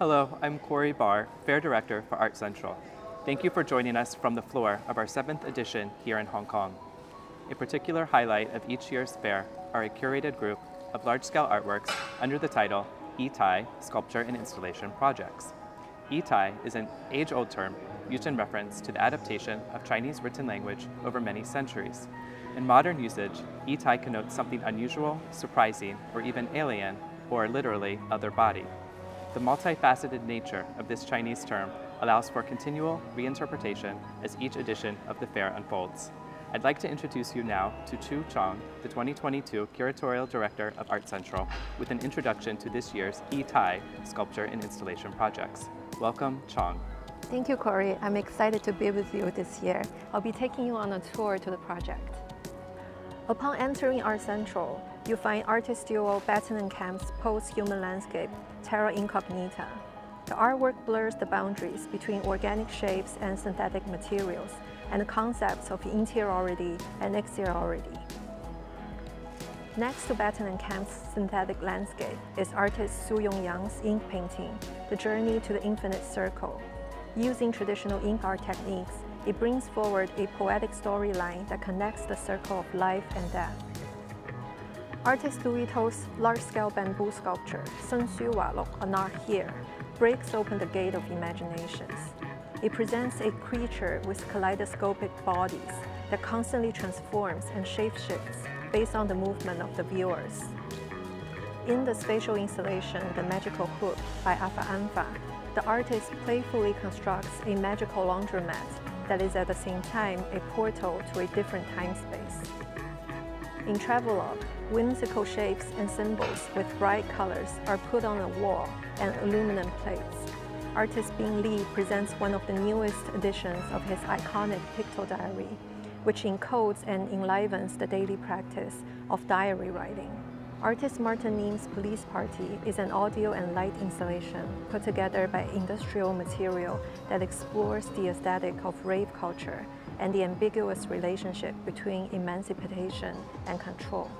Hello, I'm Corey Barr, Fair Director for Art Central. Thank you for joining us from the floor of our seventh edition here in Hong Kong. A particular highlight of each year's fair are a curated group of large-scale artworks under the title Yitai Sculpture and Installation Projects. Yitai is an age-old term used in reference to the adaptation of Chinese written language over many centuries. In modern usage, Yitai connotes something unusual, surprising, or even alien, or literally other body. The multifaceted nature of this Chinese term allows for continual reinterpretation as each edition of the fair unfolds. I'd like to introduce you now to Qu Chang, the 2022 Curatorial Director of Art Central, with an introduction to this year's Yitai Sculpture and Installation Projects. Welcome, Chang. Thank you, Corey. I'm excited to be with you this year. I'll be taking you on a tour to the project. Upon entering Art Central, you find artist duo Batten and Kemp's post-human landscape, Terra Incognita. The artwork blurs the boundaries between organic shapes and synthetic materials, and the concepts of interiority and exteriority. Next to Batten and Kemp's synthetic landscape is artist Su Yongyang's ink painting, The Journey to the Infinite Circle. Using traditional ink art techniques, it brings forward a poetic storyline that connects the circle of life and death. Artist Louis To's large-scale bamboo sculpture, Sun Xu Wa Lok, Art Here, breaks open the gate of imaginations. It presents a creature with kaleidoscopic bodies that constantly transforms and shapeshifts based on the movement of the viewers. In the spatial installation The Magical Hook by Afa Anfa, the artist playfully constructs a magical laundromat that is at the same time a portal to a different time space. In Travelogue, whimsical shapes and symbols with bright colors are put on a wall and aluminum plates. Artist Bing Li presents one of the newest editions of his iconic Picto Diary, which encodes and enlivens the daily practice of diary writing. Artist Martin Nim's Police Party is an audio and light installation put together by industrial material that explores the aesthetic of rave culture and the ambiguous relationship between emancipation and control.